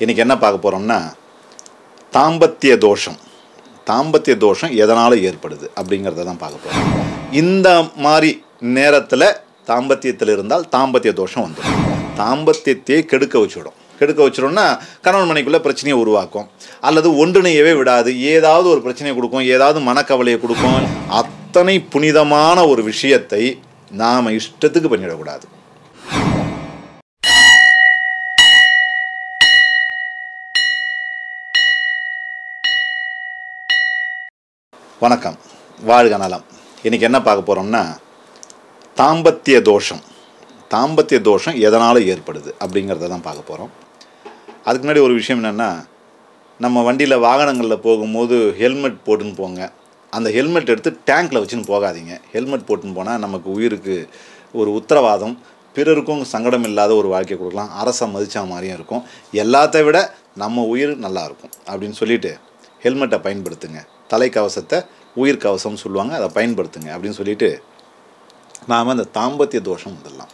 இன்றைக்கி என்ன பார்க்க போகிறோம்னா தாம்பத்திய தோஷம். தாம்பத்திய தோஷம் எதனால் ஏற்படுது அப்படிங்கிறத தான் பார்க்க போகிறோம் இந்த மாதிரி நேரத்தில் தாம்பத்தியத்தில் இருந்தால் தாம்பத்திய தோஷம் வந்துடும். தாம்பத்தியத்தையே கெடுக்க வச்சுவிடும் கெடுக்க வச்சிடும்னா கணவன் மனைக்குள்ளே பிரச்சனையை உருவாக்கும். அல்லது ஒன்றிணையவே விடாது. ஏதாவது ஒரு பிரச்சனையை கொடுக்கும் ஏதாவது மனக்கவலையை கொடுக்கும். அத்தனை புனிதமான ஒரு விஷயத்தை நாம் இஷ்டத்துக்கு பண்ணிடக்கூடாது. வணக்கம். வாழ்க நலம். இன்றைக்கி என்ன பார்க்க போகிறோம்னா தாம்பத்திய தோஷம். தாம்பத்திய தோஷம் எதனால் ஏற்படுது அப்படிங்கிறத தான் பார்க்க போகிறோம் அதுக்கு முன்னாடி ஒரு விஷயம் என்னென்னா நம்ம வண்டியில் வாகனங்களில் போகும்போது ஹெல்மெட் போட்டுன்னு போங்க. அந்த ஹெல்மெட் எடுத்து டேங்க்கில் வச்சுன்னு போகாதீங்க. ஹெல்மெட் போட்டுன்னு போனால் நமக்கு உயிருக்கு ஒரு உத்தரவாதம். பிறருக்கும் சங்கடம் இல்லாத ஒரு வாழ்க்கை கொடுக்கலாம். அரசை மதித்த மாதிரியும் இருக்கும். எல்லாத்த விட நம்ம உயிர் நல்லாயிருக்கும் அப்படின்னு சொல்லிட்டு ஹெல்மெட்டை பயன்படுத்துங்க. தலைக்கவசத்தை உயிர் கவசம்னு சொல்லுவாங்க அதை பயன்படுத்துங்க அப்படின்னு சொல்லிட்டு நாம் அந்த தாம்பத்திய தோஷம் வந்துடலாம்.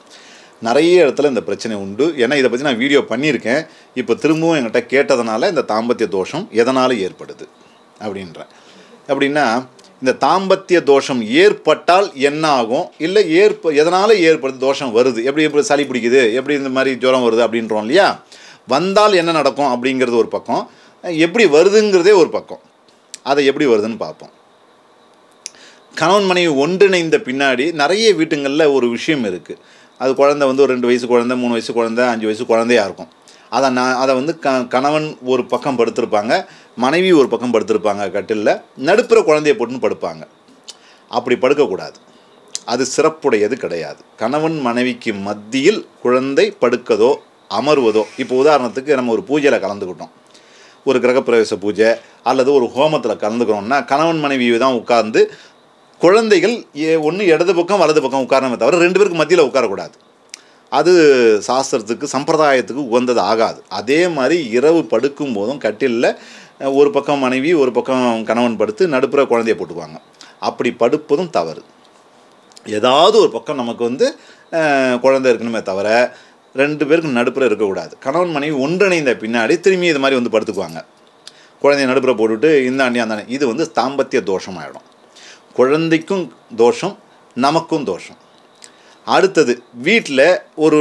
நிறைய இடத்துல இந்த பிரச்சனை உண்டு. ஏன்னா இதை பற்றி நான் வீடியோ பண்ணியிருக்கேன். இப்போ திரும்பவும் என்கிட்ட கேட்டதுனால இந்த தாம்பத்திய தோஷம் எதனால் ஏற்படுது அப்படின்றேன். அப்படின்னா இந்த தாம்பத்திய தோஷம் ஏற்பட்டால் என்ன ஆகும் இல்லை ஏற்ப எதனால் ஏற்படுது தோஷம் வருது? எப்படி எப்படி சளி பிடிக்குது? எப்படி இந்த மாதிரி ஜுரம் வருது அப்படின்றோம் இல்லையா? வந்தால் என்ன நடக்கும் அப்படிங்கிறது ஒரு பக்கம். எப்படி வருதுங்கிறதே ஒரு பக்கம். அதை எப்படி வருதுன்னு பார்ப்போம். கணவன் மனைவி ஒன்றிணைந்த பின்னாடி நிறைய வீட்டுங்களில் ஒரு விஷயம் இருக்குது அது குழந்தை வந்து ஒரு ரெண்டு வயசு குழந்தை மூணு வயசு குழந்தை அஞ்சு வயசு குழந்தையாக இருக்கும். அதை நான் அதை வந்து க கணவன் ஒரு பக்கம் படுத்திருப்பாங்க மனைவி ஒரு பக்கம் படுத்திருப்பாங்க கட்டிலில் நடுப்புற குழந்தைய போட்டுன்னு படுப்பாங்க. அப்படி படுக்கக்கூடாது. அது சிறப்புடையது கிடையாது. கணவன் மனைவிக்கு மத்தியில் குழந்தை படுக்கதோ அமர்வதோ இப்போ உதாரணத்துக்கு நம்ம ஒரு பூஜையில் கலந்துக்கிட்டோம். ஒரு கிரகப்பிரவேச பூஜை அல்லது ஒரு ஹோமத்தில் கலந்துக்கிறோம்னா கணவன் மனைவி தான் உட்கார்ந்து குழந்தைகள் ஏ ஒன்று இடது பக்கம் வலது பக்கம் உட்காரணுமே தவிர ரெண்டு பேருக்கு மத்தியில் உட்காரக்கூடாது. அது சாஸ்திரத்துக்கு சம்பிரதாயத்துக்கு உகந்தது ஆகாது. அதே மாதிரி இரவு படுக்கும் போதும் கட்டிலில் ஒரு பக்கம் மனைவி ஒரு பக்கம் கணவன் படுத்து நடுப்புற குழந்தைய போட்டுக்குவாங்க. அப்படி படுப்பதும் தவறு. ஏதாவது ஒரு பக்கம் நமக்கு வந்து குழந்தை இருக்கணுமே தவிர ரெண்டு பேருக்கும் நடுப்புற இருக்கக்கூடாது. கணவன் மனைவி ஒன்றிணைந்த பின்னாடி திரும்பி இது மாதிரி வந்து படுத்துக்குவாங்க. குழந்தைய நடுப்புற போட்டுவிட்டு இந்த அண்டி அந்த இது வந்து தாம்பத்திய தோஷம் ஆகிடும் குழந்தைக்கும் தோஷம் நமக்கும் தோஷம். அடுத்தது வீட்டில் ஒரு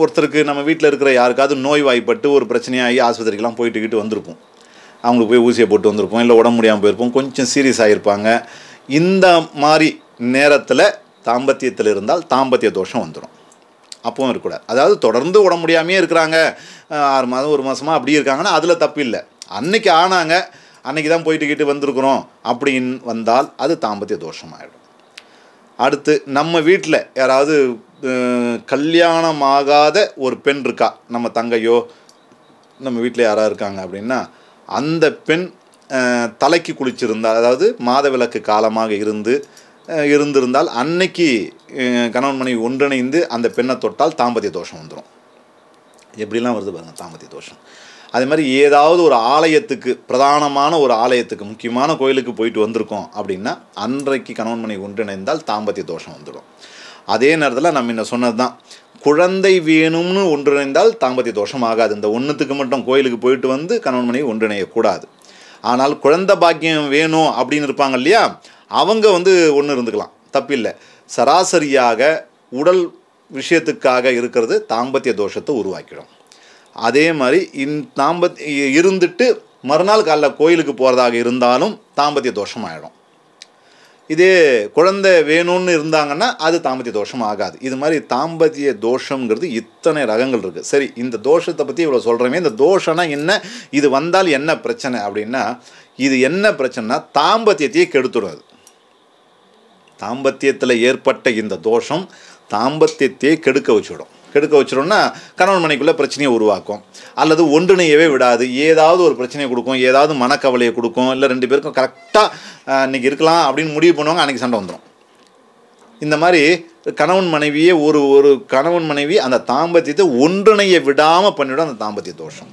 ஒருத்தருக்கு நம்ம வீட்டில் இருக்கிற யாருக்காவது நோய் வாய்ப்பட்டு ஒரு பிரச்சனையாகி ஆஸ்பத்திரிக்கெலாம் போயிட்டுக்கிட்டு வந்திருப்போம். அவங்களுக்கு போய் ஊசியை போட்டு வந்திருப்போம். இல்லை உடம்பு முடியாமல் போயிருப்போம். கொஞ்சம் சீரியஸ் ஆகியிருப்பாங்க இந்த மாதிரி நேரத்தில் தாம்பத்தியத்தில் இருந்தால் தாம்பத்திய தோஷம் வந்துடும் அப்பவும் இருக்கக்கூடாது. அதாவது தொடர்ந்து உடம்பு முடியாமையே இருக்கிறாங்க. ஆறு மாதம் ஒரு மாதமாக அப்படி இருக்காங்கன்னா அதில் தப்பு இல்லை. அன்னைக்கு ஆனாங்க அன்னைக்கு தான் போயிட்டுக்கிட்டு வந்திருக்கிறோம் அப்படின்னு வந்தால் அது தாம்பத்திய தோஷமாகிடும் அடுத்து நம்ம வீட்டில் யாராவது கல்யாணமாகாத ஒரு பெண் இருக்கா? நம்ம தங்கையோ நம்ம வீட்டில் யாராவது இருக்காங்க அப்படின்னா அந்த பெண் தலைக்கு குளிச்சிருந்தா அதாவது மாதவிலக்கு காலமாக இருந்து இருந்திருந்தால் அன்னைக்கு கணவன் மனைவி ஒன்றிணைந்து அந்த பெண்ணை தொட்டால் தாம்பத்திய தோஷம் வந்துடும் எப்படிலாம் வருது பாருங்கள் தாம்பத்திய தோஷம். அதே மாதிரி ஏதாவது ஒரு ஆலயத்துக்கு பிரதானமான ஒரு ஆலயத்துக்கு முக்கியமான கோயிலுக்கு போயிட்டு வந்திருக்கோம் அப்படின்னா அன்றைக்கு கணவன் மனைவி ஒன்றிணைந்தால் தாம்பத்திய தோஷம் வந்துடும் அதே நேரத்தில் நம்ம என்ன சொன்னது தான் குழந்தை வேணும்னு ஒன்றிணைந்தால் தாம்பத்திய தோஷம் ஆகாது. இந்த ஒன்றுத்துக்கு மட்டும் கோயிலுக்கு போயிட்டு வந்து கணவன் மனைவி ஒன்றிணையக்கூடாது. ஆனால் குழந்தை பாக்கியம் வேணும் அப்படின்னு இருப்பாங்க இல்லையா? அவங்க வந்து ஒன்று இருந்துக்கலாம். தப்பில்லை. சராசரியாக உடல் விஷயத்துக்காக இருக்கிறது தாம்பத்திய தோஷத்தை உருவாக்கிடும். அதே மாதிரி இன் தாம்பத் இருந்துட்டு மறுநாள் காலைல கோயிலுக்கு போகிறதாக இருந்தாலும் தாம்பத்திய தோஷம் ஆகிடும் இதே குழந்தை வேணும்னு இருந்தாங்கன்னா அது தாம்பத்திய தோஷம் ஆகாது. இது மாதிரி தாம்பத்திய தோஷங்கிறது இத்தனை ரகங்கள் இருக்குது சரி இந்த தோஷத்தை பற்றி இவ்வளோ சொல்கிறோமே இந்த தோஷம்னா என்ன? இது வந்தால் என்ன பிரச்சனை அப்படின்னா இது என்ன பிரச்சனைனா தாம்பத்தியத்தையே கெடுத்துடும் அது. தாம்பத்தியத்தில் ஏற்பட்ட இந்த தோஷம் தாம்பத்தியத்தையே கெடுக்க வச்சுடும். கெடுக்க வச்சிடோன்னா கணவன் மனைக்குள்ளே பிரச்சனையை உருவாக்கும். அல்லது ஒன்றிணையவே விடாது. ஏதாவது ஒரு பிரச்சனையை கொடுக்கும். ஏதாவது மனக்கவலையை கொடுக்கும். இல்லை ரெண்டு பேருக்கும் கரெக்டாக இன்றைக்கி இருக்கலாம் அப்படின்னு முடிவு பண்ணுவாங்க அன்றைக்கி சண்டை வந்துடும் இந்த மாதிரி கணவன் மனைவியே ஒரு ஒரு கணவன் மனைவி அந்த தாம்பத்தியத்தை ஒன்றிணைய விடாமல் பண்ணிவிடும் அந்த தாம்பத்திய தோஷம்.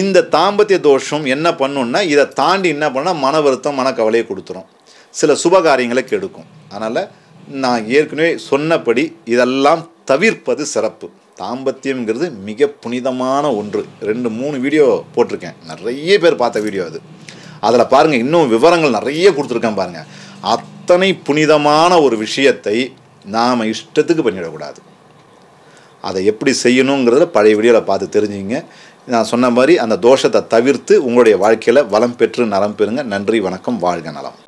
இந்த தாம்பத்திய தோஷம் என்ன பண்ணுன்னா இதை தாண்டி என்ன பண்ணால் மன வருத்தம் மனக்கவலையை கொடுத்துரும். சில சுபகாரியங்களை கெடுக்கும். அதனால் நான் ஏற்கனவே சொன்னபடி இதெல்லாம் தவிர்ப்பது சிறப்பு. தாம்பத்தியம்ங்கிறது மிக புனிதமான ஒன்று. ரெண்டு மூணு வீடியோ போட்டிருக்கேன். நிறைய பேர் பார்த்த வீடியோ அது. அதில் பாருங்கள் இன்னும் விவரங்கள் நிறைய கொடுத்துருக்கேன் பாருங்கள் அத்தனை புனிதமான ஒரு விஷயத்தை நாம் இஷ்டத்துக்கு பண்ணிடக்கூடாது. அதை எப்படி செய்யணுங்கிறத பழைய வீடியோவில் பார்த்து தெரிஞ்சுங்க. நான் சொன்ன மாதிரி அந்த தோஷத்தை தவிர்த்து உங்களுடைய வாழ்க்கையில் வளம் பெற்று நலம் பெறுங்க. நன்றி வணக்கம் வாழ்க நலம்.